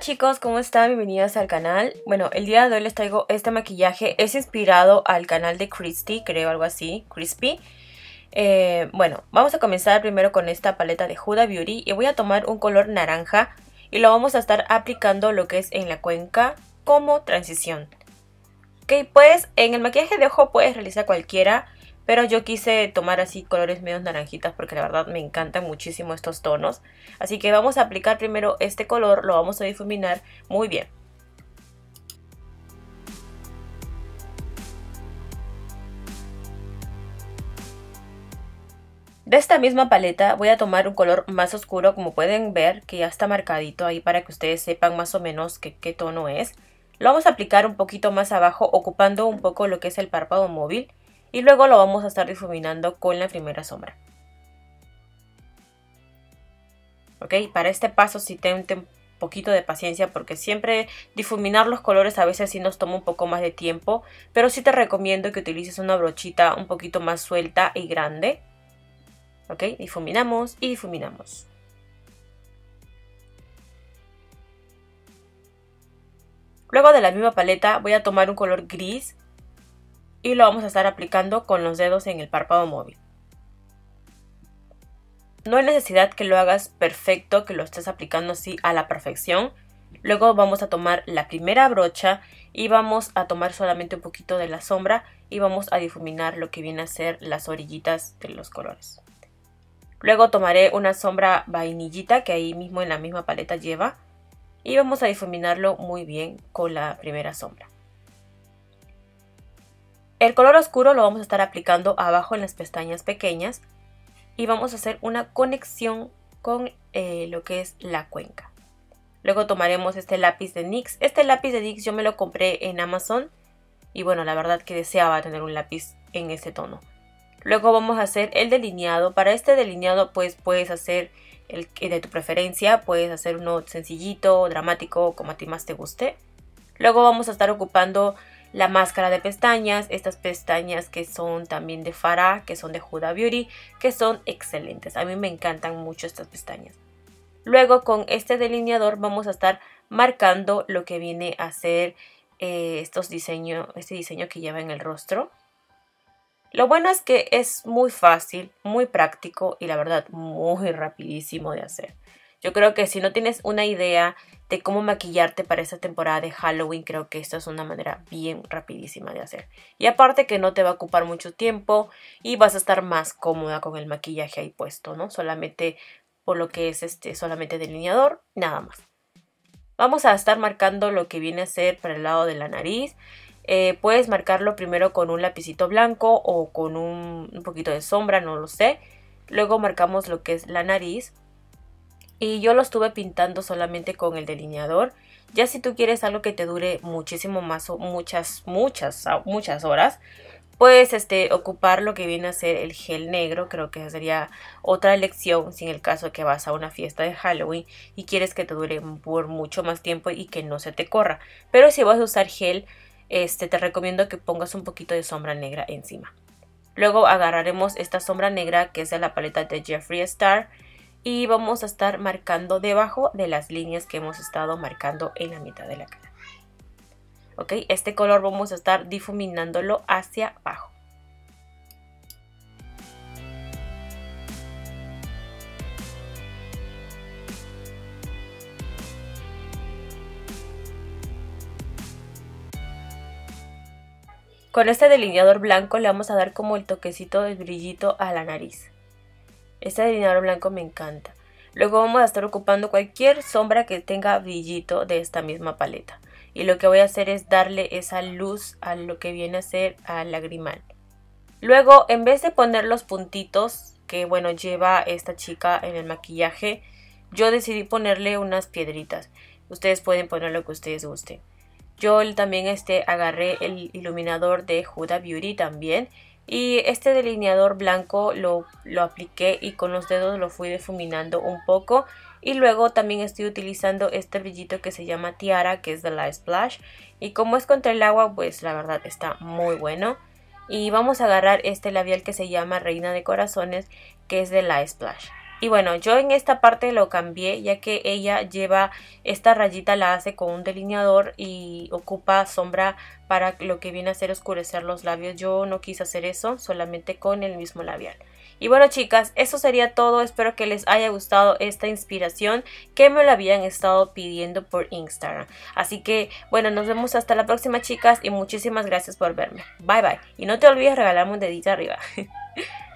chicos, ¿cómo están? Bienvenidos al canal. Bueno, el día de hoy les traigo este maquillaje. Es inspirado al canal de Christy, creo algo así, Crispy. Eh, bueno, vamos a comenzar primero con esta paleta de Huda Beauty y voy a tomar un color naranja y lo vamos a estar aplicando lo que es en la cuenca como transición. Ok, pues en el maquillaje de ojo puedes realizar cualquiera, pero yo quise tomar así colores medio naranjitas porque la verdad me encantan muchísimo estos tonos. Así que vamos a aplicar primero este color, lo vamos a difuminar muy bien. De esta misma paleta voy a tomar un color más oscuro, como pueden ver que ya está marcadito ahí para que ustedes sepan más o menos qué tono es. Lo vamos a aplicar un poquito más abajo, ocupando un poco lo que es el párpado móvil. Y luego lo vamos a estar difuminando con la primera sombra. Ok, para este paso sí ten un poquito de paciencia porque siempre difuminar los colores a veces sí nos toma un poco más de tiempo. Pero sí te recomiendo que utilices una brochita un poquito más suelta y grande ¿Ok? Difuminamos y difuminamos. Luego de la misma paleta voy a tomar un color gris y lo vamos a estar aplicando con los dedos en el párpado móvil. No hay necesidad que lo hagas perfecto, que lo estés aplicando así a la perfección. Luego vamos a tomar la primera brocha y vamos a tomar solamente un poquito de la sombra y vamos a difuminar lo que viene a ser las orillitas de los colores. Luego tomaré una sombra vainillita que ahí mismo en la misma paleta lleva. Y vamos a difuminarlo muy bien con la primera sombra. El color oscuro lo vamos a estar aplicando abajo en las pestañas pequeñas. Y vamos a hacer una conexión con eh, lo que es la cuenca. Luego tomaremos este lápiz de NYX. Este lápiz de NYX yo me lo compré en Amazon. Y bueno, la verdad que deseaba tener un lápiz en ese tono. Luego vamos a hacer el delineado. Para este delineado pues puedes hacer el de tu preferencia. Puedes hacer uno sencillito, dramático, como a ti más te guste. Luego vamos a estar ocupando la máscara de pestañas. Estas pestañas que son también de Farah, que son de Huda Beauty, que son excelentes. A mí me encantan mucho estas pestañas. Luego con este delineador vamos a estar marcando lo que viene a ser eh, estos este diseño que lleva en el rostro. Lo bueno es que es muy fácil, muy práctico y la verdad muy rapidísimo de hacer. Yo creo que si no tienes una idea de cómo maquillarte para esta temporada de Halloween, creo que esta es una manera bien rapidísima de hacer. Y aparte que no te va a ocupar mucho tiempo y vas a estar más cómoda con el maquillaje ahí puesto, ¿no? Solamente por lo que es este solamente delineador, nada más. Vamos a estar marcando lo que viene a ser para el lado de la nariz. Eh, puedes marcarlo primero con un lapicito blanco o con un, un, poquito de sombra, no lo sé. Luego marcamos lo que es la nariz. Y yo lo estuve pintando solamente con el delineador. Ya si tú quieres algo que te dure muchísimo más o muchas, muchas, muchas horas, puedes este, ocupar lo que viene a ser el gel negro. Creo que sería otra elección si en el caso que vas a una fiesta de Halloween y quieres que te dure por mucho más tiempo y que no se te corra. Pero si vas a usar gel, este, te recomiendo que pongas un poquito de sombra negra encima. Luego agarraremos esta sombra negra que es de la paleta de Jeffree Star y vamos a estar marcando debajo de las líneas que hemos estado marcando en la mitad de la cara. Ok, este color vamos a estar difuminándolo hacia abajo. Con este delineador blanco le vamos a dar como el toquecito de brillito a la nariz. Este delineador blanco me encanta. Luego vamos a estar ocupando cualquier sombra que tenga brillito de esta misma paleta. Y lo que voy a hacer es darle esa luz a lo que viene a ser al lagrimal. Luego, en vez de poner los puntitos que, bueno, lleva esta chica en el maquillaje, yo decidí ponerle unas piedritas. Ustedes pueden poner lo que ustedes gusten. Yo también este, agarré el iluminador de Huda Beauty también. Y este delineador blanco lo, lo apliqué y con los dedos lo fui difuminando un poco. Y luego también estoy utilizando este brillito que se llama Tiara, que es de la Splash. Y como es contra el agua, pues la verdad está muy bueno. Y vamos a agarrar este labial que se llama Reina de Corazones, que es de la Splash. Y bueno, yo en esta parte lo cambié ya que ella lleva esta rayita la hace con un delineador y ocupa sombra para lo que viene a ser oscurecer los labios. Yo no quise hacer eso, solamente con el mismo labial. Y bueno chicas, eso sería todo. Espero que les haya gustado esta inspiración que me lo habían estado pidiendo por Instagram. Así que bueno, nos vemos hasta la próxima chicas y muchísimas gracias por verme. Bye bye. Y no te olvides regalarme un dedito arriba.